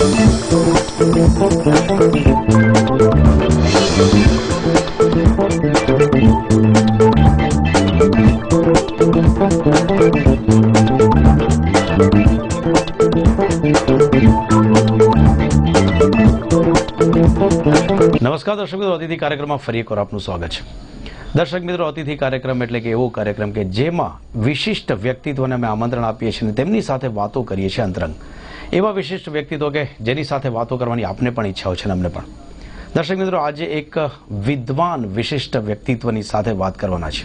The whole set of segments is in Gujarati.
નમસ્કાર દર્શક મિત્રો, અતિથિ કાર્યક્રમમાં ફરી એકવાર આપનું સ્વાગત છે. દર્શક મિત્રો, અતિથિ કાર્યક્રમ એટલે કે એવો કાર્યક્રમ કે જેમાં વિશિષ્ટ વ્યક્તિત્વને અમે આમંત્રણ આપીએ છીએ અને તેમની સાથે વાતો કરીએ છીએ અંતરંગ. એવા વિશિષ્ટ વ્યક્તિત્વ કે જેની સાથે વાતો કરવાની આપને પણ ઈચ્છા છે અમને પણ. દર્શક મિત્રો, આજે એક વિદ્વાન વિશિષ્ટ વ્યક્તિત્વની સાથે વાત કરવાના છે.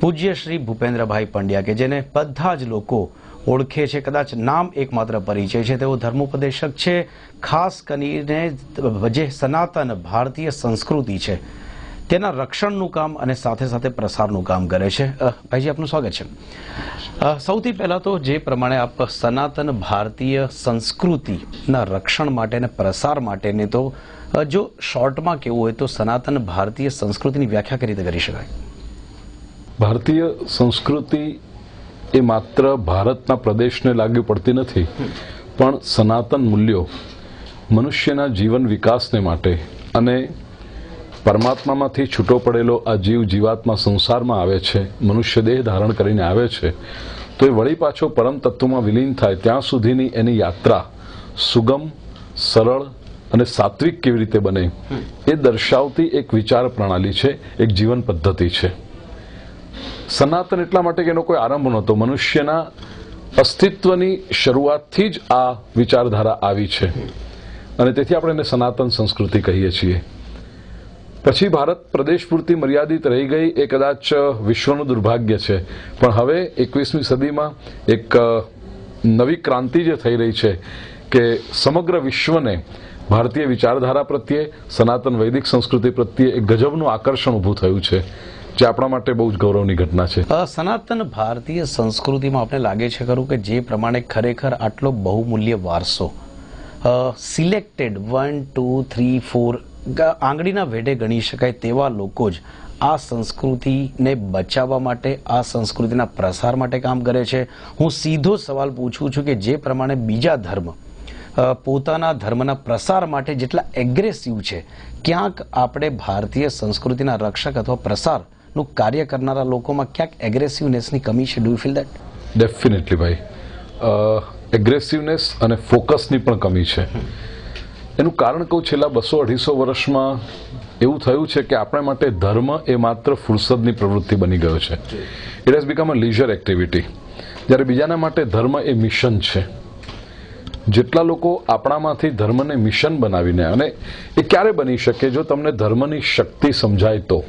પૂજ્ય શ્રી ભૂપેન્દ્રભાઈ પંડ્યા કે જેને બધા જ લોકો ઓળખે છે, કદાચ નામ એકમાત્ર પરિચય છે, તેઓ ધર્મોપદેશક છે, ખાસ કરીને જે સનાતન ભારતીય સંસ્કૃતિ છે તેના રક્ષણનું કામ અને સાથે સાથે પ્રસારનું કામ કરે છે. ભાઈજી, આપનું સ્વાગત છે. સૌથી પહેલા તો જે પ્રમાણે આપ સનાતન ભારતીય સંસ્કૃતિના રક્ષણ માટે અને પ્રસાર માટેની તો જો શોર્ટમાં કેવું હોય તો સનાતન ભારતીય સંસ્કૃતિની વ્યાખ્યા કઈ રીતે કરી શકાય? ભારતીય સંસ્કૃતિ એ માત્ર ભારતના પ્રદેશને લાગુ પડતી નથી, પણ સનાતન મૂલ્યો મનુષ્યના જીવન વિકાસને માટે અને પરમાત્મામાંથી છૂટો પડેલો આ જીવ જીવાત્મા સંસારમાં આવે છે, મનુષ્ય દેહ ધારણ કરીને આવે છે, તો એ વળી પાછો પરમ તત્વમાં વિલીન થાય, ત્યાં સુધીની એની યાત્રા સુગમ, સરળ અને સાત્વિક કેવી રીતે બને, એ દર્શાવતી એક વિચાર પ્રણાલી છે, એક જીવન પદ્ધતિ છે. સનાતન એટલા માટે કે એનો કોઈ આરંભ નહોતો, મનુષ્યના અસ્તિત્વની શરૂઆતથી જ આ વિચારધારા આવી છે. અને તેથી આપણે એને સનાતન સંસ્કૃતિ કહીએ છીએ. પછી ભારત પ્રદેશ પૂરતી મર્યાદિત રહી ગઈ એ કદાચ વિશ્વનું દુર્ભાગ્ય છે. પણ હવે એકવીસમી સદીમાં એક નવી ક્રાંતિ જે થઈ રહી છે કે સમગ્ર વિશ્વને ભારતીય વિચારધારા પ્રત્યે, સનાતન વૈદિક સંસ્કૃતિ પ્રત્યે એક ગજબનું આકર્ષણ ઊભું થયું છે, જે આપણા માટે બહુ જ ગૌરવની ઘટના છે. સનાતન ભારતીય સંસ્કૃતિમાં આપણે લાગે છે ખરું કે જે પ્રમાણે ખરેખર આટલો બહુમૂલ્ય વારસો? Selected one two three four આંગળીના વેઢે ગણી શકાય તેવા લોકો જ આ સંસ્કૃતિને બચાવવા માટે, આ સંસ્કૃતિના પ્રસાર માટે કામ કરે છે. હું સીધો સવાલ પૂછું છું કે જે પ્રમાણે બીજા ધર્મ પોતાના ધર્મના પ્રસાર માટે જેટલા એગ્રેસિવ છે, ક્યાંક આપણે ભારતીય સંસ્કૃતિના રક્ષક અથવા પ્રસારનું કાર્ય કરનારા લોકોમાં ક્યાંક એગ્રેસિવનેસની કમી છે? ડુ ફીલ દેટ ડેફિનેટલી ભાઈ. એગ્રેસિવનેસ અને ફોકસની પણ કમી છે. એનું કારણ કહું છેલ્લા બસો અઢીસો વર્ષમાં એવું થયું છે કે આપણા માટે ધર્મ એ માત્ર ફુરસદની પ્રવૃત્તિ બની ગયો છે. It has become a leisure activity જ્યારે બીજાના માટે ધર્મ એ મિશન છે. જેટલા લોકો આપણામાંથી ધર્મને મિશન બનાવીને અને એ ક્યારે બની શકે? જો તમને ધર્મની શક્તિ સમજાય તો.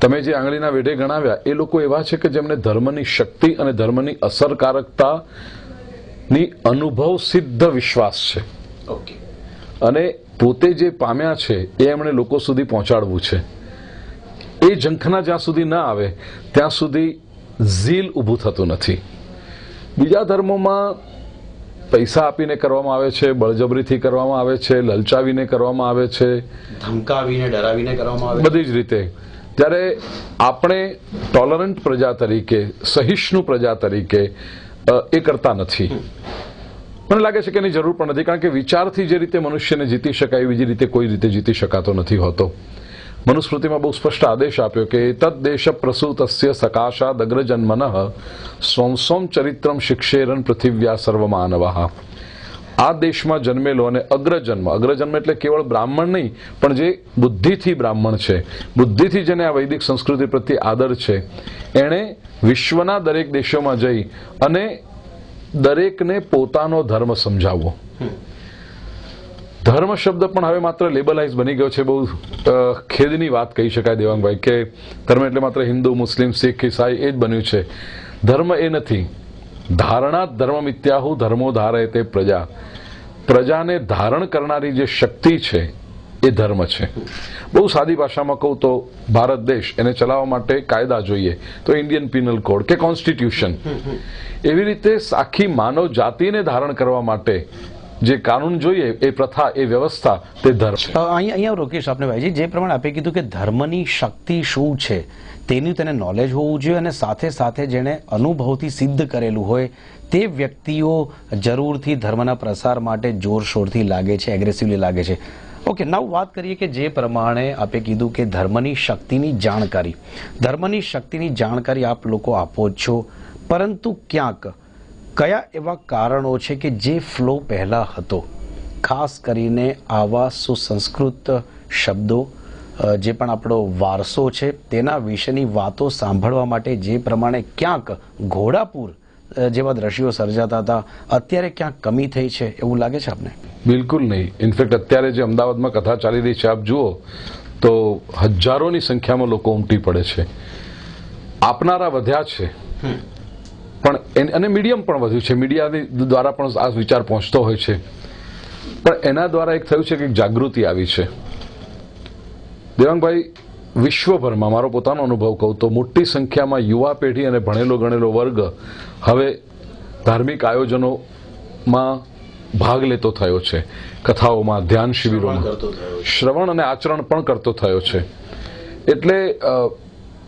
તમે જે આંગળીના વેઢે ગણાવ્યા એ લોકો એવા છે કે જેમને ધર્મની શક્તિ અને ધર્મની અસરકારકતાની અનુભવ સિદ્ધ વિશ્વાસ છે. અને પોતે જે પામ્યા છે એ એમણે લોકો સુધી પહોંચાડવું છે. એ ઝંખના જ્યાં સુધી ના આવે ત્યાં સુધી ઝીલ ઊભું થતું નથી. બીજા ધર્મોમાં પૈસા આપીને કરવામાં આવે છે બળજબરીથી કરવામાં આવે છે લલચાવીને કરવામાં આવે છે. ધમકાવીને ડરાવીને કરવામાં આવે બધી જ રીતે. ત્યારે આપણે ટોલરન્ટ પ્રજા તરીકે સહિષ્ણુ પ્રજા તરીકે એ કરતા નથી. મને લાગે છે કે એની જરૂર પણ નથી, કારણ કે વિચારથી જે રીતે મનુષ્યને જીતી શકાય, એવી જ રીતે કોઈ રીતે જીતી શકાતો નથી હોતો. મનુસ્મૃતિમાં બહુ સ્પષ્ટ આદેશ આપ્યો કે તદ દેશ પ્રસૂતસ્ય સકાશાદ અગ્રજન્મન સોમ સોમ ચરિત્રમ શિક્ષેરન પૃથિવ્યા સર્વમાનવાહ આ દેશમાં જન્મેલો અને અગ્રજન્મ અગ્રજન્મ એટલે કેવળ બ્રાહ્મણ નહીં, પણ જે બુદ્ધિથી બ્રાહ્મણ છે, બુદ્ધિથી જેને આ વૈદિક સંસ્કૃતિ પ્રત્યે આદર છે, એણે વિશ્વના દરેક દેશોમાં જઈ અને દરેકને પોતાનો ધર્મ સમજાવવો. ધર્મ શબ્દ પણ હવે માત્ર લેબલાઇઝ બની ગયો છે. બહુ ખેદની વાત કહી શકાય દેવાંગભાઈ, કે ધર્મ એટલે માત્ર હિન્દુ, મુસ્લિમ, શીખ, ઈસાઈ, એ જ બન્યું છે. ધર્મ એ નથી. ધારણા ધર્મ મિત્યાહુ ધર્મો ધારે તે પ્રજા. પ્રજાને ધારણ કરનારી જે શક્તિ છે એ ધર્મ છે. બહુ સાદી ભાષામાં કહું તો ભારત દેશ એને ચલાવવા માટે કાયદા જોઈએ તો ઇન્ડિયન પિનલ કોડ કે કોન્સ્ટિટ્યુશન એવી રીતે આખી માનવ જાતિને ધારણ કરવા માટે જે કાનૂન જોઈએ એ પ્રથા, એ વ્યવસ્થા, તે ધર્મ છે. અહીંયા રોકેશ, આપને ભાઈજી, જે પ્રમાણે આપે કીધું કે ધર્મની શક્તિ શું છે, તેનું તેને નોલેજ હોવું જોઈએ અને સાથે સાથે જેણે અનુભવથી સિદ્ધ કરેલું હોય તે વ્યક્તિઓ જરૂરથી ધર્મના પ્રસાર માટે જોરશોરથી લાગે છે એગ્રેસિવલી લાગે છે. ઓકે નવ વાત કરીએ કે જે પ્રમાણે આપે કીધું કે ધર્મની શક્તિની જાણકારી. ધર્મની શક્તિની જાણકારી આપ લોકો આપો છો. પરંતુ ક્યાંક, કયા એવા કારણો છે કે જે ફ્લો પહેલાં હતો? ખાસ કરીને આવા સુસંસ્કૃત શબ્દો જે પણ આપણો વારસો છે, તેના વિશેની વાતો સાંભળવા માટે જે પ્રમાણે ક્યાંક ઘોડાપુર જેવા દ્રશ્યો સર્જાતા હતા અત્યારે ક્યાંક કમી થઈ છે એવું લાગે છે આપને? બિલકુલ નહીં. ઇનફેક્ટ અત્યારે જે અમદાવાદમાં કથા ચાલી રહી છે આપ જુઓ તો હજારોની સંખ્યામાં લોકો ઉમટી પડે છે. આપનારા વધ્યા છે. પણ અને મીડિયમ પણ વધ્યું છે. મીડિયાની દ્વારા પણ આ વિચાર પહોંચતો હોય છે. પણ એના દ્વારા એક થયું છે કે જાગૃતિ આવી છે. દેવાંગભાઈ વિશ્વભરમાં મારો પોતાનો અનુભવ કહું તો મોટી સંખ્યામાં યુવા પેઢી અને ભણેલો ગણેલો વર્ગ હવે ધાર્મિક આયોજનોમાં ભાગ લેતો થયો છે. કથાઓમાં ધ્યાન શિબિરોમાં. શ્રવણ અને આચરણ પણ કરતો થયો છે. એટલે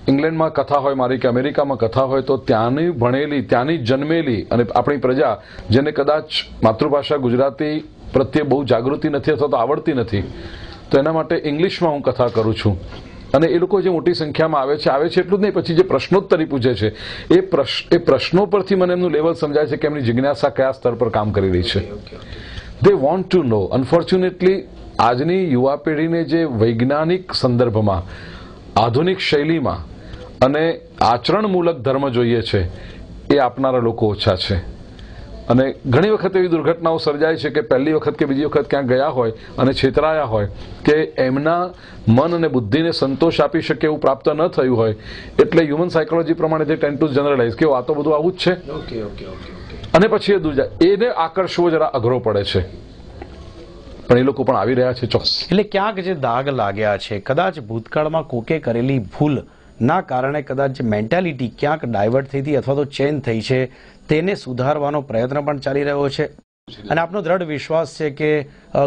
ઇંગ્લેન્ડમાં કથા હોય મારી કે અમેરિકામાં કથા હોય તો ત્યાંની ભણેલી ત્યાંની જન્મેલી અને આપણી પ્રજા જેને કદાચ માતૃભાષા ગુજરાતી પ્રત્યે બહુ જાગૃતિ નથી અથવા તો આવડતી નથી તો એના માટે ઇંગ્લિશમાં હું કથા કરું છું. અને એ લોકો જે મોટી સંખ્યામાં આવે છે આવે છે એટલું જ નહીં, પછી જે પ્રશ્નોત્તરી પૂછે છે, એ પ્રશ્ન એ પ્રશ્નો પરથી મને એમનું લેવલ સમજાય છે કે એમની જિજ્ઞાસા કયા સ્તર પર કામ કરી રહી છે. They want to know unfortunately આજની યુવા પેઢીને જે વૈજ્ઞાનિક સંદર્ભમાં, આધુનિક શૈલીમાં અને આચરણમૂલક ધર્મ જોઈએ છે, એ આપનારા લોકો ઓછા છે. અને ઘણી વખત એવી દુર્ઘટનાઓ સર્જાય છે કે પહેલી વખત કે બીજી વખત ક્યાંક ગયા હોય અને છેતરાયા હોય કે એમના મન અને બુદ્ધિને સંતોષ આપી શકે એવું પ્રાપ્ત ન થયું હોય. એટલે હ્યુમન સાયકોલોજી પ્રમાણે તે ટેન ટુ જનરલાઇઝ કે આ તો બધું આવું જ છે. ઓકે ઓકે ઓકે અને પછી એ દૂર જાય. એને આકર્ષવો જરા અઘરો પડે છે. પણ એ લોકો પણ આવી રહ્યા છે ચોક્કસ. એટલે ક્યાંક જે દાગ લાગ્યા છે કદાચ ભૂતકાળમાં કોકે કરેલી ભૂલ ના કારણે કદાચ મેન્ટાલિટી ક્યાંક ડાયવર્ટ થઈ હતી અથવા તો ચેન્જ થઈ છે, તેને સુધારવાનો પ્રયત્ન પણ ચાલી રહ્યો છે. અને આપનો દ્રઢ વિશ્વાસ છે કે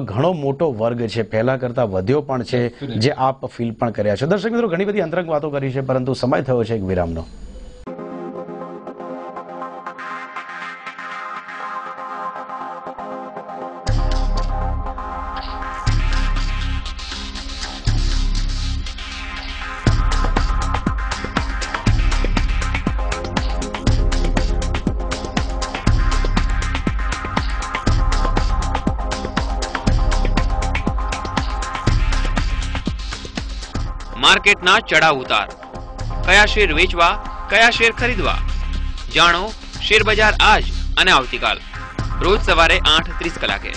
ઘણો મોટો વર્ગ છે, પહેલા કરતા વધ્યો પણ છે, જે આપ ફીલ પણ કર્યા છે. દર્શક મિત્રો, ઘણી બધી અંતરંગ વાતો કરી છે, પરંતુ સમય થયો છે એક વિરામનો. માર્કેટના ચડાવ ઉતાર. કયા શેર વેચવા, કયા શેર ખરીદવા? જાણો, શેર બજાર આજ અને આવતીકાલ. રોજ સવારે આઠ ત્રીસ કલાકે.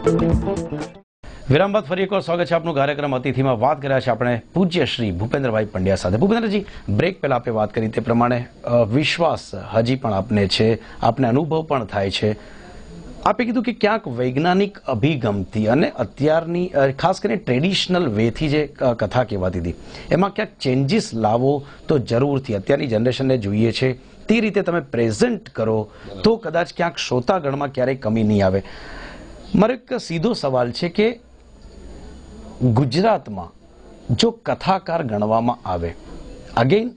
વિરામ બાદ ફરી એકવાર સ્વાગત છે આપનું કાર્યક્રમ અતિથિમાં. વાત કર્યા છે આપણે પૂજ્ય શ્રી ભૂપેન્દ્રભાઈ પંડ્યા સાથે. ભૂપેન્દ્રજી બ્રેક પહેલા આપણે વાત કરી તે પ્રમાણે વિશ્વાસ હજી પણ આપને છે, આપને અનુભવ પણ થાય છે. આપે કીધું કે ક્યાંક વૈજ્ઞાનિક અભિગમથી અને અત્યારની ખાસ કરીને ટ્રેડિશનલ વેથી જે કથા કહેવાતી હતી, એમાં ક્યાંક ચેન્જીસ લાવો તો જરૂરથી અત્યારની જનરેશનને જોઈએ છે. તે રીતે તમે પ્રેઝન્ટ કરો તો કદાચ ક્યાંક શ્રોતાગણમાં ક્યારેય કમી નહીં આવે. મારો એક સીધો સવાલ છે કે ગુજરાતમાં જો કથાકાર ગણવામાં આવે again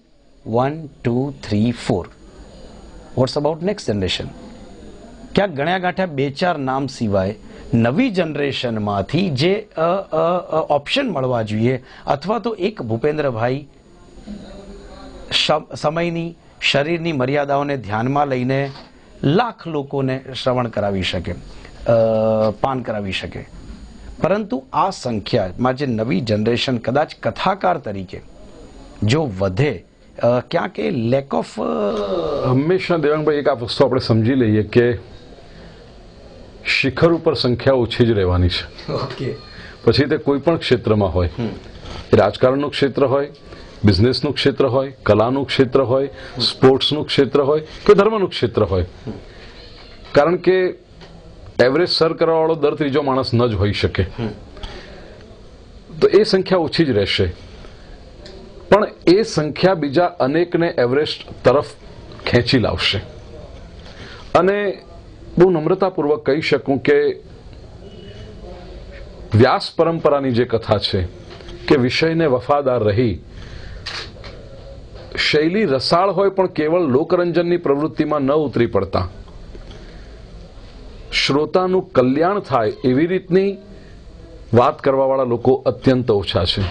one two three four what's about next generation ક્યાંક ગણ્યા ગાંઠ્યા બે, ચાર નામ સિવાય નવી જનરેશનમાંથી જે ઓપ્શન મળવા જોઈએ, અથવા તો એક ભૂપેન્દ્રભાઈ સમયની, શરીરની મર્યાદાઓને ધ્યાનમાં લઈને લાખ લોકોને શ્રવણ કરાવી શકે. પાન કરાવી શકે. પરંતુ આ સંખ્યામાં જે નવી જનરેશન કદાચ કથાકાર તરીકે જો વધે ક્યાંક એ લેક ઓફ હંમેશા દેવાંગભાઈ એક આ વસ્તુ આપણે સમજી લઈએ કે શિખર ઉપર સંખ્યા ઓછી જ રહેવાની છે. ઓકે. પછી તે કોઈ પણ ક્ષેત્રમાં હોય. એ રાજકારણનું ક્ષેત્ર હોય બિઝનેસનું ક્ષેત્ર હોય કલાનું ક્ષેત્ર હોય સ્પોર્ટ્સનું ક્ષેત્ર હોય કે ધર્મનું ક્ષેત્ર હોય. કારણ કે એવરેજ સર કરવાવાળો દર ત્રીજો માણસ ન જ હોઈ શકે. તો એ સંખ્યા ઓછી જ રહેશે. પણ એ સંખ્યા બીજા અનેકને એવરેસ્ટ તરફ ખેંચી લાવશે. અને બહુ નમ્રતાપૂર્વક કહી શકું કે વ્યાસ પરંપરાની જે કથા છે કે વિષયને વફાદાર રહી શૈલી રસાળ હોય પણ કેવળ લોકરંજનની પ્રવૃત્તિમાં ન ઉતરી પડતા. શ્રોતાનું કલ્યાણ થાય એવી રીતની વાત કરવાવાળા લોકો અત્યંત ઓછા છે.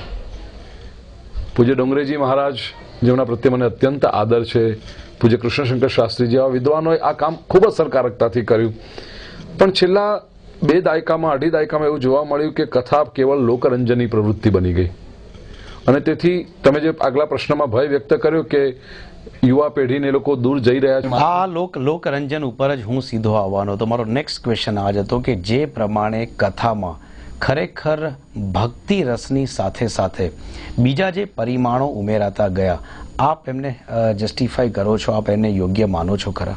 પૂજ્ય ડોંગરેજી મહારાજ, જેમના પ્રત્યે મને અત્યંત આદર છે, પૂજ્ય કૃષ્ણશંકર શાસ્ત્રી જેવા વિદ્વાનોએ આ કામ ખૂબ અસરકારકતાથી કર્યું. પણ છેલ્લા બે દાયકામાં, અઢી દાયકામાં એવું જોવા મળ્યું કે કથા કેવળ લોકરંજનની પ્રવૃત્તિ બની ગઈ. અને તેથી તમે જે આગલા પ્રશ્નમાં ભય વ્યક્ત કર્યો કે યુવા પેઢીને લોકો દૂર જઈ રહ્યા છે. આ લોક લોકરંજન ઉપર જ હું સીધો આવવાનો. તો મારો નેક્સ્ટ ક્વેશ્ચન આ જ હતો કે જે પ્રમાણે કથામાં ખરેખર ભક્તિ રસની સાથે સાથે બીજા જે પરિમાણો ઉમેરાતા ગયા આપ એમને જસ્ટિફાઈ કરો છો? આપ એને યોગ્ય માનો છો ખરા?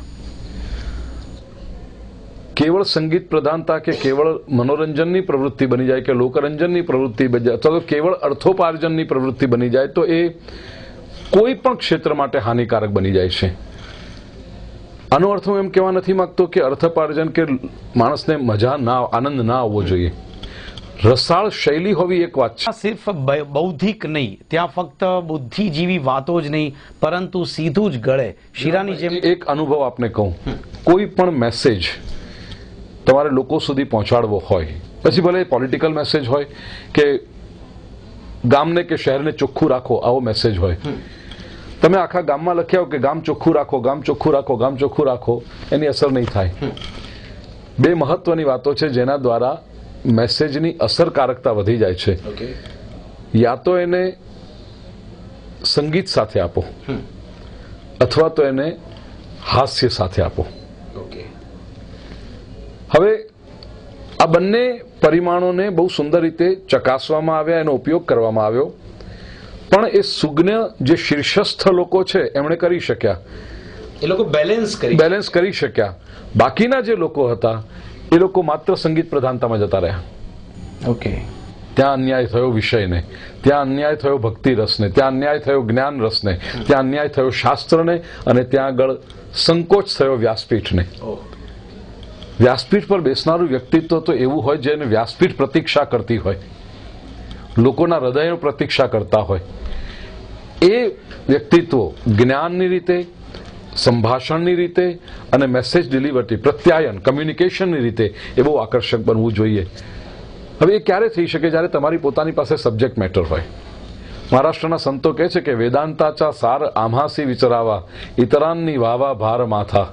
કેવળ સંગીત પ્રધાનતા કે કેવળ મનોરંજનની પ્રવૃત્તિ બની જાય કે લોકરંજનની પ્રવૃત્તિ બની જાય? અથવા તો કેવળ અર્થોપાર્જનની પ્રવૃત્તિ બની જાય? તો એ કોઈ પણ ક્ષેત્ર માટે હાનિકારક બની જાય છે. આનો અર્થ હું એમ કહેવા નથી માંગતો કે અર્થપાર્જન કે માણસને મજા ના આનંદ ના આવવો જોઈએ. રસાળ શૈલી હોવી એક વાત છે. સિર્ફ બૌદ્ધિક નહીં ત્યાં ફક્ત બુદ્ધિજીવી વાતો જ નહીં પરંતુ સીધું જ ગળે. શીરાની જેમ એક અનુભવ આપને કહું. કોઈ પણ મેસેજ તમારે લોકો સુધી પહોંચાડવો હોય પછી ભલે પોલિટિકલ મેસેજ હોય કે ગામને કે શહેરને ચોખ્ખું રાખો આવો મેસેજ હોય. તમે આખા ગામમાં લખ્યા હો કે ગામ ચોખ્ખું રાખો ગામ ચોખ્ખું રાખો ગામ ચોખ્ખું રાખો એની અસર નહીં થાય. બે મહત્વની વાતો છે જેના દ્વારા મેસેજની અસરકારકતા વધી જાય છે. યા તો એને સંગીત સાથે આપો. અથવા તો એને હાસ્ય સાથે આપો. હવે આ બંને પરિમાણોને બહુ સુંદર રીતે ચકાસવામાં આવ્યા એનો ઉપયોગ કરવામાં આવ્યો. પણ એ સુજ્ઞ જે શીર્ષસ્થ લોકો છે એમણે કરી શક્યા. એ લોકો બેલેન્સ કરી. બેલેન્સ કરી શક્યા. બાકીના જે લોકો હતા એ લોકો માત્ર સંગીત પ્રધાનતામાં જતા રહ્યા. ઓકે. ત્યાં અન્યાય થયો વિષયને ત્યાં અન્યાય થયો ભક્તિ રસને ત્યાં અન્યાય થયો જ્ઞાન રસને ત્યાં અન્યાય થયો શાસ્ત્રને અને ત્યાં આગળ સંકોચ થયો વ્યાસપીઠને. વ્યાસપીઠ પર બેસનારું વ્યક્તિત્વ તો એવું હોય જેને વ્યાસપીઠ પ્રતીક્ષા કરતી હોય. લોકોના હૃદયનો પ્રતીક્ષા કરતા હોય. એ વ્યક્તિત્વ જ્ઞાનની રીતે, સંભાષણની રીતે અને મેસેજ ડિલિવરી પ્રત્યાયન કમ્યુનિકેશનની રીતે એ બહુ આકર્ષક બનવું જોઈએ. હવે એ ક્યારે થઈ શકે? જ્યારે તમારી પોતાની પાસે સબ્જેક્ટ મેટર હોય. મહારાષ્ટ્રના સંતો કહે છે કે, વેદાંતાચા સાર આમાસી વિચરાવા ઇતરાનની વાવા ભાર માથા.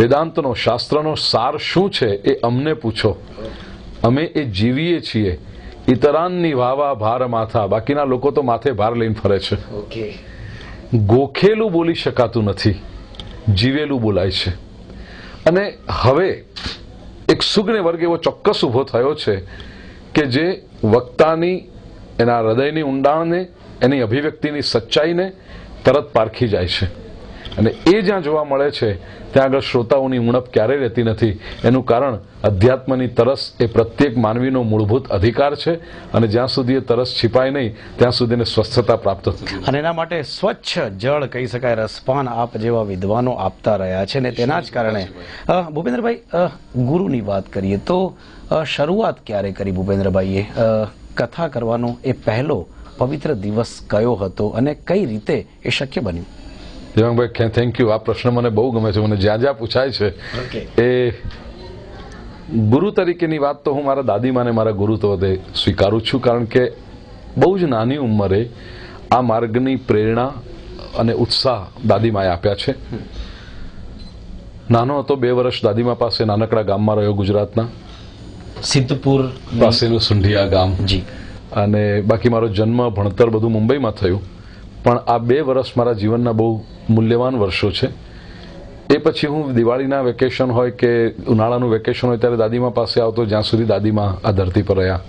વેદાંતનો શાસ્ત્રનો સાર શું છે એ અમને પૂછો. અમે એ જીવીએ છીએ. ઇતરાનની વાવા ભાર માથા. બાકીના લોકો તો માથે ભાર લઈને ફરે છે. ગોખેલું બોલી શકાતું નથી. જીવેલું બોલાય છે. અને હવે એક સુગ્ન વર્ગ એવો ચોક્કસ ઊભો થયો છે કે જે વક્તાની એના હૃદયની ઊંડાણને એની અભિવ્યક્તિની સચ્ચાઈને તરત પારખી જાય છે. અને એ જ્યાં જોવા મળે છે, ત્યાં આગળ શ્રોતાઓની ઉણપ ક્યારેય રહેતી નથી. એનું કારણ અધ્યાત્મની તરસ એ પ્રત્યેક માનવીનો મૂળભૂત અધિકાર છે અને જ્યાં સુધી એ તરસ છીપાય નહીં, ત્યાં સુધી એને સ્વસ્થતા પ્રાપ્ત થતી અને એના માટે સ્વચ્છ જળ કહી શકાય, રસપાન આપ જેવા વિદ્વાનો આપતા રહ્યા છે ને તેના જ કારણે ભૂપેન્દ્રભાઈ ગુરુની વાત કરીએ તો શરૂઆત ક્યારે કરી ભૂપેન્દ્રભાઈએ? કથા કરવાનો એ પહેલો પવિત્ર દિવસ કયો હતો અને કઈ રીતે એ શક્ય બન્યું? દેવાંગભાઈ થેન્ક યુ આ પ્રશ્ન મને બહુ ગમે છે. મને જ્યાં જ્યાં પૂછાય છે. એ ગુરુ તરીકેની વાત તો હું મારા દાદીમાને મારા ગુરુ તો સ્વીકારું છું. કારણ કે બહુ જ નાની ઉંમરે આ માર્ગની પ્રેરણા અને ઉત્સાહ દાદીમાએ આપ્યા છે. નાનો હતો બે વર્ષ દાદીમા પાસે નાનકડા ગામમાં રહ્યો ગુજરાતના. સિદ્ધપુર પાસેનું સુંઢિયા ગામ. જી. અને બાકી મારો જન્મ ભણતર બધું મુંબઈમાં થયું. પણ આ બે વર્ષ મારા જીવનના બહુ મૂલ્યવાન વર્ષો છે. એ પછી હું દિવાળીના વેકેશન હોય કે ઉનાળાનું વેકેશન હોય ત્યારે દાદીમા પાસે આવતો જ્યાં સુધી દાદીમા આ ધરતી પર રહ્યા.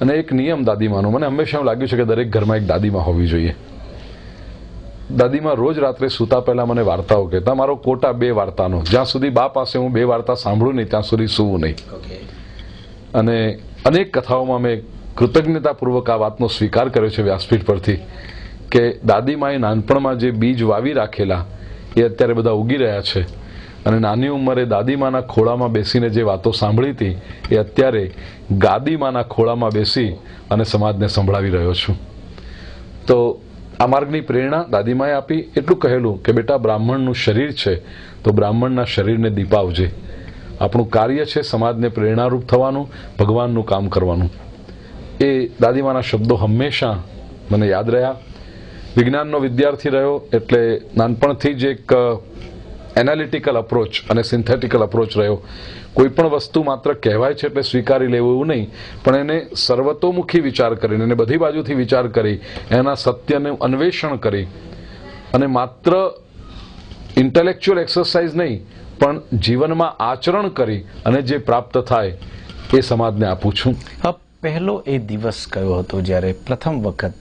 અને એક નિયમ દાદીમાનો મને હંમેશા એવું લાગ્યું છે કે દરેક ઘરમાં એક દાદીમા હોવી જોઈએ. દાદીમા રોજ રાત્રે સૂતા પહેલા મને વાર્તાઓ કહેતા મારો કોટા બે વાર્તાનો જ્યાં સુધી બા પાસે હું બે વાર્તા સાંભળું નહીં ત્યાં સુધી સૂવું નહીં. અને અનેક કથાઓમાં મેં કૃતજ્ઞતાપૂર્વક આ વાતનો સ્વીકાર કર્યો છે વ્યાસપીઠ પરથી. કે દાદીમાએ નાનપણમાં જે બીજ વાવી રાખેલા, એ અત્યારે બધા ઉગી રહ્યા છે. અને નાની ઉંમરે દાદીમાના ખોળામાં બેસીને જે વાતો સાંભળી હતી, એ અત્યારે ગાદીમાના ખોળામાં બેસી અને સમાજને સંભળાવી રહ્યો છું. તો આ માર્ગની પ્રેરણા દાદીમાએ આપી, એટલું કહેલું કે બેટા બ્રાહ્મણનું શરીર છે, તો બ્રાહ્મણના શરીરને દીપાવજે. આપણું કાર્ય છે સમાજને પ્રેરણારૂપ થવાનું, ભગવાનનું કામ કરવાનું. એ દાદીમાના શબ્દો હંમેશા મને યાદ રહ્યા. વિજ્ઞાનનો વિદ્યાર્થી રહ્યો એટલે નાનપણથી જ એક એનાલિટિકલ અપ્રોચ અને સિન્થેટિકલ અપ્રોચ રહ્યો. કોઈ પણ વસ્તુ માત્ર કહેવાય છે એટલે સ્વીકારી લેવું એવું નહીં, પણ એને સર્વતોમુખી વિચાર કરીને એને બધી બાજુથી વિચાર કરી, એના સત્યનું અન્વેષણ કરી. અને માત્ર ઇન્ટેલેક્ચ્યુઅલ એક્સરસાઇઝ નહીં, પણ જીવનમાં આચરણ કરી અને જે પ્રાપ્ત થાય એ સમાજને આપું છું. પહેલો એ દિવસ કયો હતો જ્યારે પ્રથમ વખત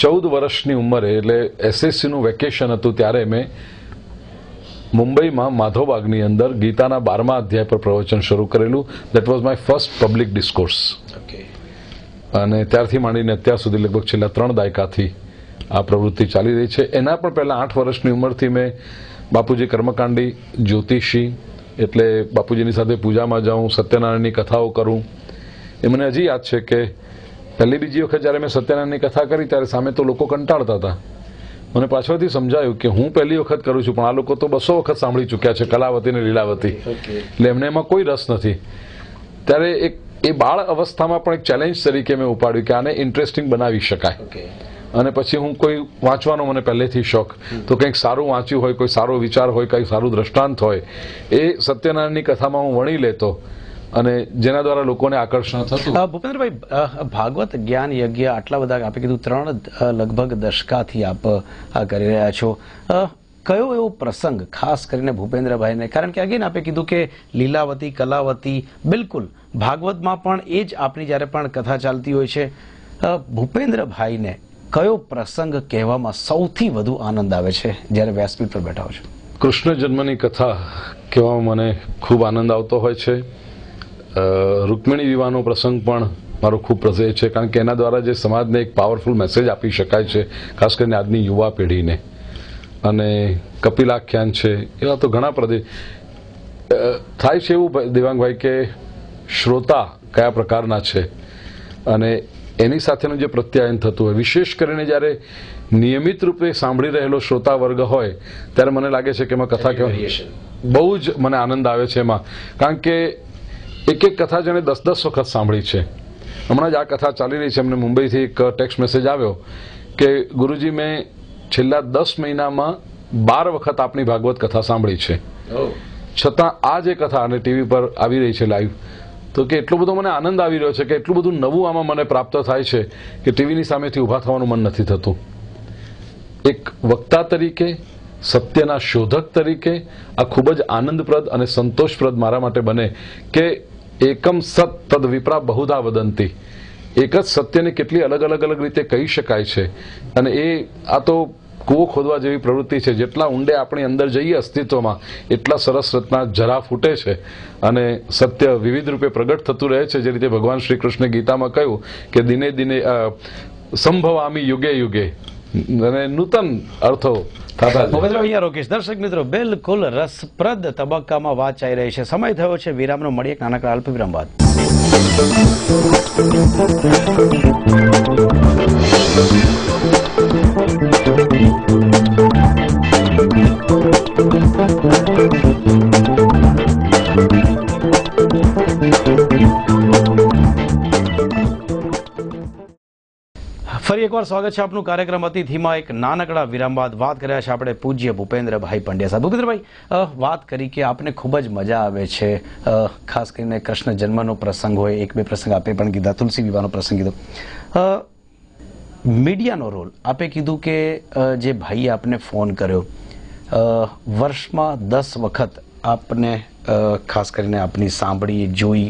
ચૌદ વર્ષની ઉંમરે એટલે એસએસસીનું વેકેશન હતું ત્યારે મેં મુંબઈમાં માધોબાગની અંદર ગીતાના બારમા અધ્યાય પર પ્રવચન શરૂ કરેલું. That was my first public discourse અને ત્યારથી માંડીને અત્યાર સુધી લગભગ છેલ્લા ત્રણ દાયકાથી આ પ્રવૃત્તિ ચાલી રહી છે. એના પણ પહેલા આઠ વર્ષની ઉંમરથી મેં બાપુજી કર્મકાંડી જ્યોતિષી એટલે બાપુજીની સાથે પૂજામાં જાઉં સત્યનારાયણની કથાઓ કરું. એ મને હજી યાદ છે કે પહેલી બીજી વખત જ્યારે મેં સત્યનારાયણની કથા કરી ત્યારે સામે તો લોકો કંટાળતા હતા. મને પાછળથી સમજાયું કે હું પહેલી વખત કરું છું પણ આ લોકો તો બસો વખત સાંભળી ચૂક્યા છે કલાવતી ને લીલાવતી. એટલે એમને એમાં કોઈ રસ નથી. ત્યારે એક એ બાળ અવસ્થામાં પણ એક ચેલેન્જ તરીકે મેં ઉપાડ્યું કે આને ઇન્ટરેસ્ટિંગ બનાવી શકાય. અને પછી હું કોઈ વાંચવાનો મને પહેલેથી શોખ. તો કંઈક સારું વાંચ્યું હોય કોઈ સારો વિચાર હોય કંઈક સારું દ્રષ્ટાંત હોય એ સત્યનારાયણની કથામાં હું વણી લેતો. અને જેના દ્વારા લોકોને આકર્ષણ થતું. ભૂપેન્દ્રભાઈ ભાગવત જ્ઞાન યજ્ઞ આટલા બધા આપે કીધું ત્રણ લગભગ દશકાથી આપ આ કરી રહ્યા છો. કયો એવો પ્રસંગ ખાસ કરીને ભૂપેન્દ્રભાઈને? કારણ કે અગેન આપે કીધું કે લીલાવતી કલાવતી બિલકુલ ભાગવતમાં પણ એ જ આપણી જ્યારે પણ કથા ચાલતી હોય છે. ભૂપેન્દ્રભાઈને કયો પ્રસંગ કહેવામાં સૌથી વધુ આનંદ આવે છે જ્યારે વ્યાસપીઠ પર બેઠા હો છો? કૃષ્ણ જન્મની કથા કહેવામાં મને ખૂબ આનંદ આવતો હોય છે. રૂકમિણી વિવાહનો પ્રસંગ પણ મારો ખૂબ પ્રસિદ્ધ છે કારણ કે એના દ્વારા જે સમાજને એક પાવરફુલ મેસેજ આપી શકાય છે ખાસ કરીને આજની યુવા પેઢીને. અને કપિલાખ્યાન છે એવા તો ઘણા પ્રદેશ થાય છે એવું દેવાંગભાઈ કે શ્રોતા કયા પ્રકારના છે? અને એની સાથેનું જે પ્રત્યાયન થતું હોય વિશેષ કરીને જ્યારે નિયમિત રૂપે સાંભળી રહેલો શ્રોતા વર્ગ હોય ત્યારે મને લાગે છે કે એમાં કથા કહેવા બહુ જ મને આનંદ આવે છે એમાં. કારણ કે એક એક કથા જેણે દસ દસ વખત સાંભળી છે. હમણાં જ આ કથા ચાલી રહી છે. અમને મુંબઈથી એક ટેક્સ્ટ મેસેજ આવ્યો કે ગુરુજી મેં છેલ્લા દસ મહિનામાં બાર વખત આપની ભાગવત કથા સાંભળી છે. છતાં આ જે કથા અને ટીવી પર આવી રહી છે લાઈવ તો કે એટલો બધો મને આનંદ આવી રહ્યો છે કે એટલું બધું નવું આમાં મને પ્રાપ્ત થાય છે કે ટીવીની સામેથી ઊભા થવાનું મન નથી થતું. એક વક્તા તરીકે સત્યના શોધક તરીકે આ ખૂબ જ આનંદપ્રદ અને સંતોષપ્રદ મારા માટે બને કે એકમ સત તદ વિપરા બહુધા વદંતી. એક જ સત્યને કેટલી અલગ અલગ અલગ રીતે કહી શકાય છે. અને એ આ તો કૂવો ખોદવા જેવી પ્રવૃત્તિ છે. જેટલા ઊંડે આપણી અંદર જઈએ અસ્તિત્વમાં, એટલા સરસ રત્ના જરા ફૂટે છે. અને સત્ય વિવિધ રૂપે પ્રગટ થતું રહે છે. જે રીતે ભગવાન શ્રી કૃષ્ણે ગીતામાં કહ્યું કે દિને દિને સંભવામી યુગે યુગે અને નૂતન અર્થો થતા ભૂપેન્દ્ર અહીંયા રોકીશ દર્શક મિત્રો બિલકુલ રસપ્રદ તબક્કામાં વાત ચાલી રહી છે સમય થયો છે વિરામનો મળીએ નાનકડા અલ્પ વિરામ બાદ એકવાર સ્વાગત છે આપનું કાર્યક્રમ અતિથિમાં એક નાનકડા વિરામ બાદ વાત કર્યા છે આપણે પૂજ્ય ભૂપેન્દ્રભાઈ પંડ્યા સાહેબ. ભૂપેન્દ્રભાઈ વાત કરી કે આપને ખૂબ જ મજા આવે છે. ખાસ કરીને કૃષ્ણ જન્મનો પ્રસંગ હોય, એક બે પ્રસંગ આપે પણ કીધા તુલસી વિવાહનો પ્રસંગ કીધો. મીડિયાનો રોલ, આપે કીધું કે જે ભાઈએ આપને ફોન કર્યો વર્ષમાં દસ વખત આપને ખાસ કરીને આપની સાંભળી, જોઈ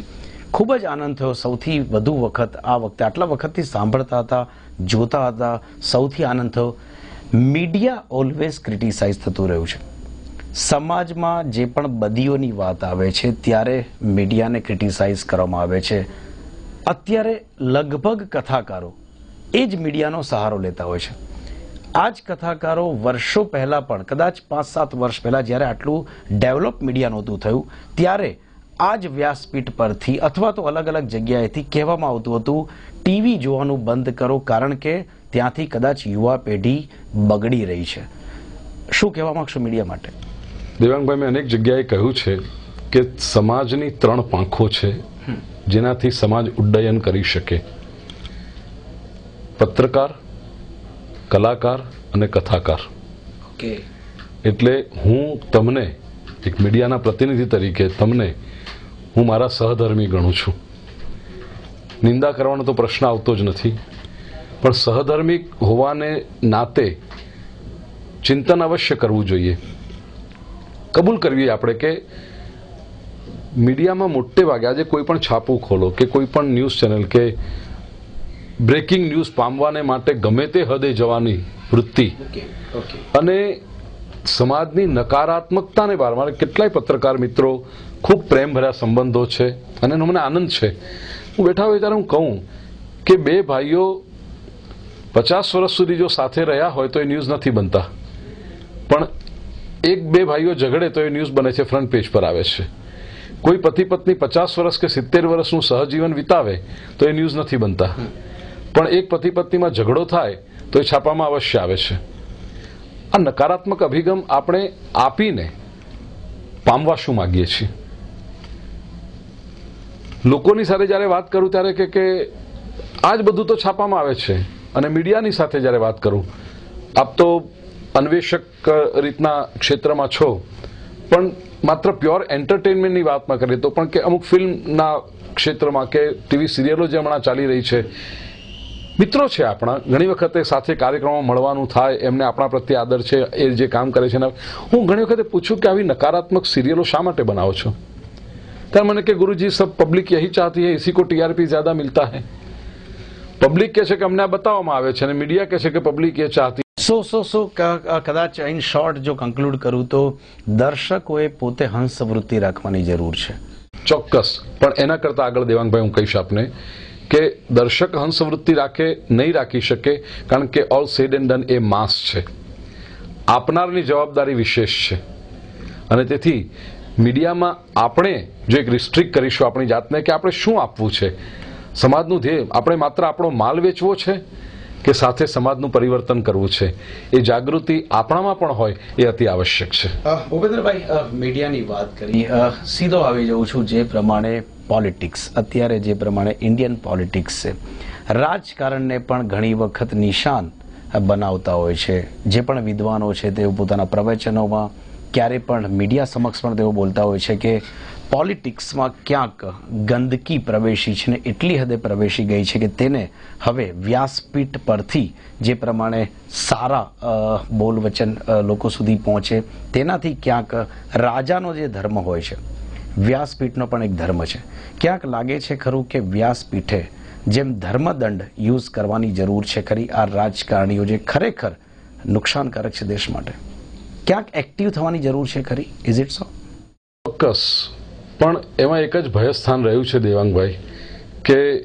ખૂબ જ આનંદ થયો. સૌથી વધુ વખત આ વખતે આટલા વખતથી સાંભળતા હતા, જોતા હતા, સૌથી આનંદ થયો. મીડિયા ઓલવેઝ ક્રિટિસાઇઝ થતું રહ્યું છે. સમાજમાં જે પણ બદીઓની વાત આવે છે, ત્યારે મીડિયાને ક્રિટિસાઇઝ કરવામાં આવે છે. અત્યારે લગભગ કથાકારો એ જ મીડિયાનો સહારો લેતા હોય છે. આ જ કથાકારો વર્ષો પહેલાં પણ, કદાચ પાંચ સાત વર્ષ પહેલાં જ્યારે આટલું ડેવલપ મીડિયા નહોતું થયું, ત્યારે આ જ વ્યાસપીઠ પરથી અથવા તો અલગ અલગ જગ્યાએથી કહેવામાં આવતું હતું ટીવી જોવાનું બંધ કરો કારણ કે ત્યાંથી કદાચ યુવા પેઢી બગડી રહી છે. શું કહેવા માંગશો મીડિયા માટે? દેવાંગભાઈ મેં અનેક જગ્યાએ કહ્યું છે કે સમાજની ત્રણ પાંખો છે જેનાથી સમાજ ઉડ્ડયન કરી શકે. પત્રકાર કલાકાર અને કથાકાર. ઓકે. એટલે હું તમને એક મીડિયાના પ્રતિનિધિ તરીકે તમને હું મારા સહધર્મી ગણું છું. નિંદા કરવાનો તો પ્રશ્ન આવતો જ નથી. પણ સહધર્મી હોવાને નાતે ચિંતન અવશ્ય કરવું જોઈએ. કબૂલ કરવી આપણે કે મીડિયામાં મોટે ભાગે આજે કોઈ પણ છાપું ખોલો કે કોઈ પણ ન્યૂઝ ચેનલ કે બ્રેકિંગ ન્યૂઝ પામવાને માટે ગમે તે હદે જવાની વૃત્તિ. અને સમાજની નકારાત્મકતાને બહાર મારે કેટલાય પત્રકાર મિત્રો ખૂબ પ્રેમભર્યા સંબંધો છે અને એનો મને આનંદ છે. હું બેઠા હોય ત્યારે હું કહું કે બે ભાઈઓ પચાસ વર્ષ સુધી જો સાથે રહ્યા હોય તો એ ન્યૂઝ નથી બનતા. પણ એક બે ભાઈઓ ઝઘડે તો એ ન્યૂઝ બને છે, ફ્રન્ટ પેજ પર આવે છે. કોઈ પતિ પત્ની પચાસ વર્ષ કે સિત્તેર વર્ષનું સહજીવન વિતાવે તો એ ન્યૂઝ નથી બનતા. પણ એક પતિ પત્નીમાં ઝઘડો થાય તો એ છાપામાં અવશ્ય આવે છે. આ નકારાત્મક અભિગમ આપણે આપીને પામવા શું માગીએ છીએ? લોકોની સાથે જ્યારે વાત કરું ત્યારે કે કે આ જ બધું તો છાપામાં આવે છે અને મીડિયાની સાથે જ્યારે વાત કરું, આપ તો અન્વેષક રીતના ક્ષેત્રમાં છો, પણ માત્ર પ્યોર એન્ટરટેનમેન્ટની વાતમાં કરીએ તો પણ કે અમુક ફિલ્મના ક્ષેત્રમાં કે ટીવી સિરિયલો જે હમણાં ચાલી રહી છે, મિત્રો છે આપણા, ઘણી વખતે સાથે કાર્યક્રમો મળવાનું થાય, એમને આપણા પ્રત્યે આદર છે, એ જે કામ કરે છે હું ઘણી વખતે પૂછું કે આવી નકારાત્મક સિરિયલો શા માટે બનાવો છો? ત્યારે મને કે ગુરુજી સબ પબ્લિક યહી ચાહતી है इसी को टीआरपी ज्यादा मिलता है પબ્લિક કહે છે કે અમને આ બતાવવામાં આવે છે અને મીડિયા કહે છે કે પબ્લિક એ ચાહતી સો સો સો ક- ક- કદાચ ઇન શોર્ટ જો કન્ક્લુડ કરું તો દર્શકોએ પોતે હંસવૃત્તિ રાખવાની જરૂર છે ચોક્કસ પણ એના કરતા આગળ દેવાંગભાઈ હું કહીશ આપને કે દર્શક હંસવૃત્તિ રાખે નહીં રાખી શકે કારણ કે ઓલ સેડ એન્ડ ડન એ માસ છે આપનારની જવાબદારી વિશેષ છે અને તેથી મીડિયામાં આપણે જો એક રિસ્ટ્રિક્ટ કરીશું આપણી જાતને કે આપણે શું આપવું છે? સમાજનું ધ્યેય, આપણે માત્ર આપણો માલ વેચવો છે કે સાથે સમાજનું પરિવર્તન કરવું છે? એ જાગૃતિ આપણામાં પણ હોય એ અતિ આવશ્યક છે. ભૂપેન્દ્રભાઈ મીડિયાની વાત કરી. સીધો આવી જઉં છું જે પ્રમાણે પોલિટિક્સ અત્યારે જે પ્રમાણે ઇન્ડિયન પોલિટિક્સ છે. રાજકારણને પણ ઘણી વખત નિશાન બનાવતા હોય છે. જે પણ વિદ્વાનો છે તેઓ પોતાના પ્રવચનોમાં ક્યારે પણ મીડિયા સમક્ષ પણ તેઓ બોલતા હોય છે કે પોલિટિક્સમાં ક્યાંક ગંદકી પ્રવેશી છે ને એટલી હદે પ્રવેશી ગઈ છે કે તેને હવે વ્યાસપીઠ પરથી જે પ્રમાણે સારા બોલ વચન લોકો સુધી પહોંચે, તેનાથી ક્યાંક રાજાનો જે ધર્મ હોય છે, વ્યાસપીઠનો પણ એક ધર્મ છે. ક્યાંક લાગે છે ખરું કે વ્યાસપીઠે જેમ ધર્મદંડ યુઝ કરવાની જરૂર છે ખરી, આ રાજકારણીઓ જે ખરેખર નુકસાનકારક છે દેશ માટે. ક્યાંક એક્ટિવ થવાની જરૂર છે ખરી? ઇઝ ઇટ સો ચોક્કસ. પણ એમાં એક જ ભયસ્થાન રહ્યું છે દેવાંગભાઈ કે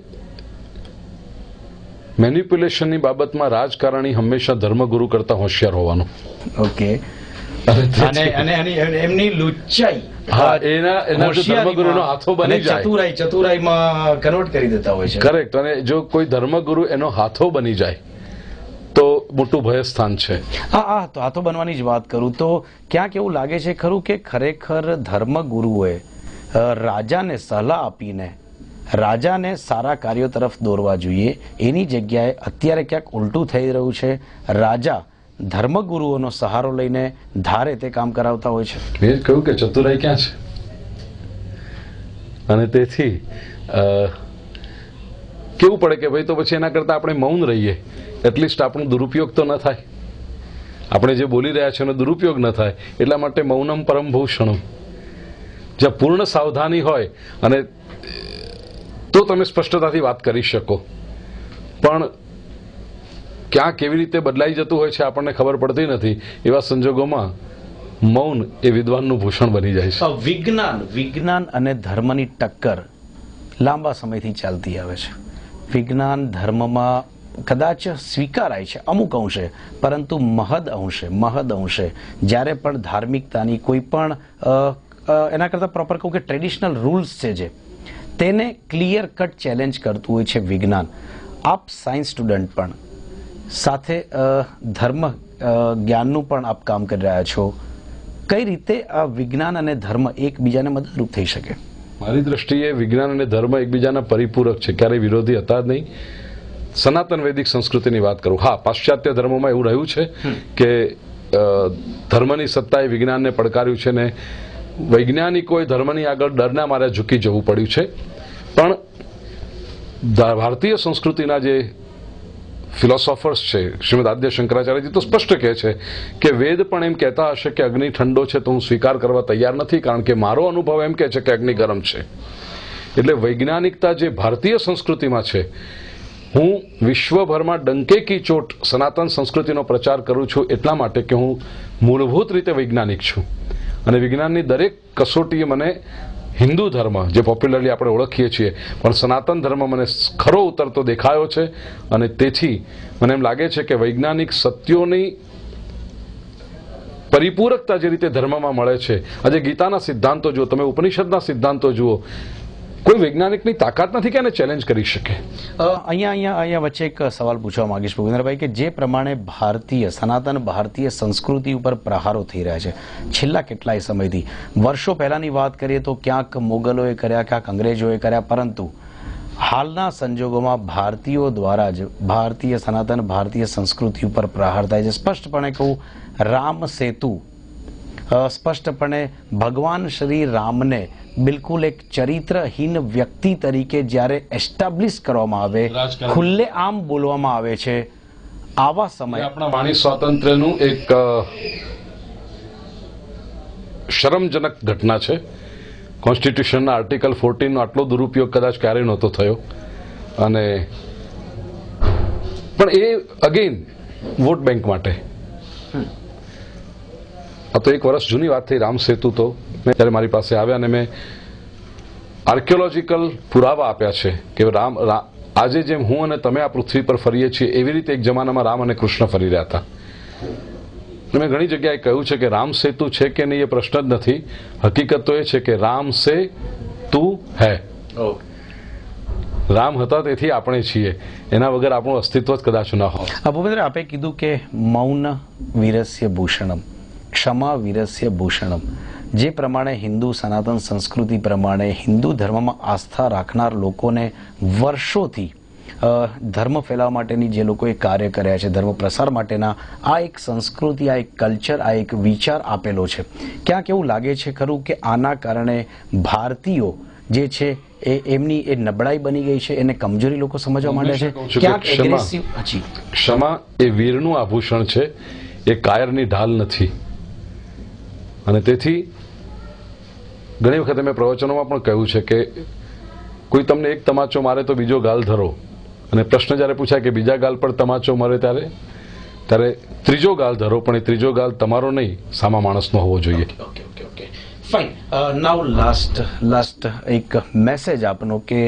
મેન્યુપ્યુલેશનની બાબતમાં રાજકારણી હંમેશા ધર્મગુરુ કરતા હોશિયાર હોવાનું. ઓકે એમની લુચ્ચાઈ. હા, એના- એના ધર્મગુરુનો હાથો બની જાય. ચતુરાઈ ચતુરાઈમાં કન્વર્ટ કરી દેતા હોય છે. કરેક્ટ અને જો કોઈ ધર્મગુરુ એનો હાથો બની જાય તો મોટું ભયસ્થાન છે. હા આ તો આ તો બનવાની જ વાત કરું. તો ક્યાંક એવું લાગે છે ખરું કે ખરેખર ધર્મગુરુએ રાજાને સલાહ આપીને રાજાને સારા કાર્યો તરફ દોરવા જોઈએ. એની જગ્યાએ અત્યારે ક્યાંક ઉલટું થઈ રહ્યું છે. રાજા ધર્મગુરુઓનો સહારો લઈને ધારે તે કામ કરાવતા હોય છે. મેં કહ્યું કે ચતુરાઈ ક્યાં છે? અને તેથી કેવું પડે કે ભાઈ તો પછી એના કરતા આપણે મૌન રહીએ. એટલીસ્ટ આપણો દુરુપયોગ તો ન થાય. આપણે જે બોલી રહ્યા છે એનો દુરુપયોગ ન થાય. એટલા માટે મૌનમ પરમ ભૂષણમ. જ્યાં પૂર્ણ સાવધાની હોય અને તો તમે સ્પષ્ટતાથી વાત કરી શકો. પણ ક્યાં કેવી રીતે બદલાઈ જતું હોય છે આપણને ખબર પડતી નથી. એવા સંજોગોમાં મૌન એ વિદ્વાનનું ભૂષણ બની જાય છે. વિજ્ઞાન વિજ્ઞાન અને ધર્મની ટક્કર લાંબા સમયથી ચાલતી આવે છે. વિજ્ઞાન ધર્મમાં કદાચ સ્વીકારાય છે, અમુક અંશે, પરંતુ મહદ અંશે મહદ અંશે, જ્યારે પણ ધાર્મિકતાની કોઈ પણ એના કરતાં પ્રોપર કહું કે ટ્રેડિશનલ રૂલ્સ છે જે, તેને ક્લિયર કટ ચેલેન્જ કરતું હોય છે વિજ્ઞાન. આપ સાયન્સ સ્ટુડન્ટ પણ, સાથે ધર્મ જ્ઞાનનું પણ આપ કામ કરી રહ્યા છો, કઈ રીતે આ વિજ્ઞાન અને ધર્મ એકબીજાને મદદરૂપ થઈ શકે? મારી દ્રષ્ટિએ વિજ્ઞાન અને ધર્મ એકબીજાના પરિપૂરક છે, ક્યારેય વિરોધી હતા જ નહીં. સનાતન વૈદિક સંસ્કૃતિની વાત કરું. હા, પાશ્ચાત્ય ધર્મોમાં એવું રહ્યું છે કે ધર્મની સત્તાએ વિજ્ઞાનને પડકાર્યું છે ને વૈજ્ઞાનિકોએ ધર્મની આગળ ડરના મારે ઝૂકી જવું પડ્યું છે. પણ ભારતીય સંસ્કૃતિના જે ફિલોસોફર્સ છે, શ્રીમદ આદ્ય શંકરાચાર્યજી તો સ્પષ્ટ કહે છે કે વેદ પણ એમ કહેતા હશે કે અગ્નિ ઠંડો છે તો હું સ્વીકાર કરવા તૈયાર નથી કારણ કે મારો અનુભવ એમ કહે છે કે અગ્નિ ગરમ છે. એટલે વૈજ્ઞાનિકતા જે ભારતીય સંસ્કૃતિમાં છે હું વિશ્વભરમાં ડંકેકી ચોટ સનાતન સંસ્કૃતિનો પ્રચાર કરું છું એટલા માટે કે હું મૂળભૂત રીતે વૈજ્ઞાનિક છું. અને વિજ્ઞાનની દરેક કસોટીએ મને હિન્દુ ધર્મ, જે પોપ્યુલરલી આપણે ઓળખીએ છીએ, પણ સનાતન ધર્મ મને ખરો ઉતરતો દેખાયો છે અને તેથી મને એમ લાગે છે કે વૈજ્ઞાનિક સત્યોની પરિપૂરકતા જે રીતે ધર્મમાં મળે છે. આજે ગીતાના સિદ્ધાંતો જુઓ, તમે ઉપનિષદના સિદ્ધાંતો જુઓ કોઈ વૈજ્ઞાનિકની તાકાત નથી કે એને ચેલેન્જ કરી શકે? અહીંયા અહીંયા અહીંયા વચ્ચે એક સવાલ પૂછવા માંગીશ ભૂપેન્દ્રભાઈ કે જે પ્રમાણે ભારતીય સનાતન ભારતીય સંસ્કૃતિ ઉપર પ્રહારો થઈ રહ્યા છે, છેલ્લા કેટલાય સમયથી? વર્ષો પહેલાની વાત કરીએ તો ક્યાંક મોગલોએ કર્યા, ક્યાંક અંગ્રેજોએ કર્યા, પરંતુ હાલના સંજોગોમાં ભારતીયો દ્વારા જ ભારતીય સનાતન ભારતીય સંસ્કૃતિ ઉપર પ્રહાર થાય છે. સ્પષ્ટપણે કહું, રામ સેતુ સ્પષ્ટપણે ભગવાન શ્રી રામને બિલકુલ એક ચરિત્રહીન વ્યક્તિ તરીકે જ્યારે એસ્ટાબ્લિશ કરવામાં આવે ખુલ્લે આમ બોલવામાં આવે છે આવા સમય. આપણા વાણી સ્વાતંત્ર્યનું એક શરમજનક ઘટના છે. કોન્સ્ટિટ્યુશનના આર્ટિકલ ફોર્ટીનનો આટલો દુરુપયોગ કદાચ ક્યારેય નહોતો થયો. અને પણ એ અગેન વોટ બેંક માટે. આ તો એક વર્ષ જૂની વાત થઈ રામ સેતુ તો મેં જ્યારે મારી પાસે આવ્યા અને મેં આર્કિયોલોજીકલ પુરાવા આપ્યા છે કે રામ આજે જેમ હું અને તમે આ પૃથ્વી પર ફરીએ છીએ એવી રીતે એક જમાનામાં રામ અને કૃષ્ણ ફરી રહ્યા હતા મેં ઘણી જગ્યાએ કહ્યું છે કે રામ સેતુ છે કે નહીં એ પ્રશ્ન જ નથી હકીકત તો એ છે કે રામ સે તું હે રામ હતા તેથી આપણે છીએ એના વગર આપણું અસ્તિત્વ જ કદાચ ન હોય આ ભૂપેન્દ્ર આપે કીધું કે મૌન વીરસ્ય ભૂષણમ ક્ષમા વીરસ્ય ભૂષણમ. જે પ્રમાણે હિન્દુ સનાતન સંસ્કૃતિ પ્રમાણે હિન્દુ ધર્મમાં આસ્થા રાખનાર લોકોને વર્ષોથી ધર્મ ફેલાવવા માટેની જે લોકોએ કાર્ય કર્યા છે ધર્મ પ્રસાર માટેના આ એક સંસ્કૃતિ આ એક કલ્ચર આ એક વિચાર આપેલો છે. ક્યાંક એવું લાગે છે ખરું કે આના કારણે ભારતીયો જે છે એ એમની એ નબળાઈ બની ગઈ છે એને કમજોરી લોકો સમજવા માંડે છે. ક્યાંક ક્ષમા એ વીરનું આભૂષણ છે એ કાયરની ઢાલ નથી. અને તેથી ઘણી વખત મેં પ્રવચનોમાં પણ કહ્યું છે કે કોઈ તમને એક તમાચો મારે તો બીજો ગાલ ધરો. અને પ્રશ્ન જ્યારે પૂછાય કે બીજા ગાલ પર તમાચો મારે ત્યારે ત્યારે ત્રીજો ગાલ ધરો પણ એ ત્રીજો ગાલ તમારો નહીં સામા માણસનો હોવો જોઈએ. Okay okay okay fine now last last એક મેસેજ આપનો કે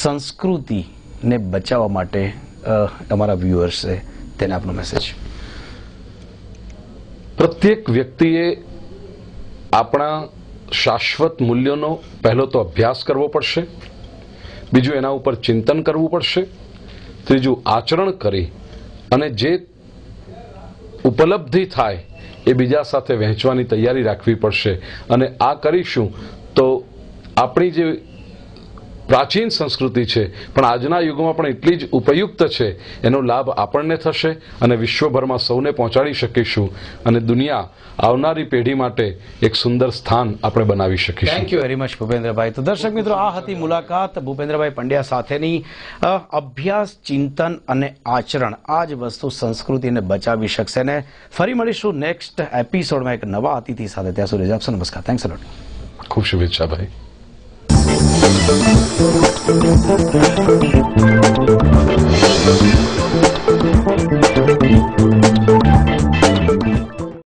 સંસ્કૃતિને બચાવવા માટે તમારા અમારા વ્યુઅર્સ તેને આપનો મેસેજ પ્રત્યેક વ્યક્તિએ આપણા શાશ્વત મૂલ્યોનો પહેલો તો અભ્યાસ કરવો પડશે, બીજું એના ઉપર ચિંતન કરવું પડશે, ત્રીજું આચરણ કરી અને જે ઉપલબ્ધિ થાય એ બીજા સાથે વહેંચવાની તૈયારી રાખવી પડશે. અને આ કરીશું તો આપણી જે પ્રાચીન સંસ્કૃતિ છે પણ આજના યુગમાં પણ એટલી જ ઉપયુક્ત છે. એનો લાભ આપણને થશે અને વિશ્વભરમાં સૌને પહોંચાડી શકીશું અને દુનિયા આવનારી પેઢી માટે એક સુંદર સ્થાન આપણે બનાવી શકીશું. Thank you very much Bhupendrabhai. તો દર્શક મિત્રો આ હતી મુલાકાત ભૂપેન્દ્રભાઈ પંડ્યા સાથેની અભ્યાસ ચિંતન અને આચરણ. આ જ વસ્તુ સંસ્કૃતિને બચાવી શકશે ને ફરી મળીશું નેક્સ્ટ એપિસોડમાં એક નવા અતિથિ સાથે. ત્યાં સુધી આપશો નમસ્કાર. થેન્ક્સ અલોટ ખૂબ શુભેચ્છા ભાઈ. Thank you.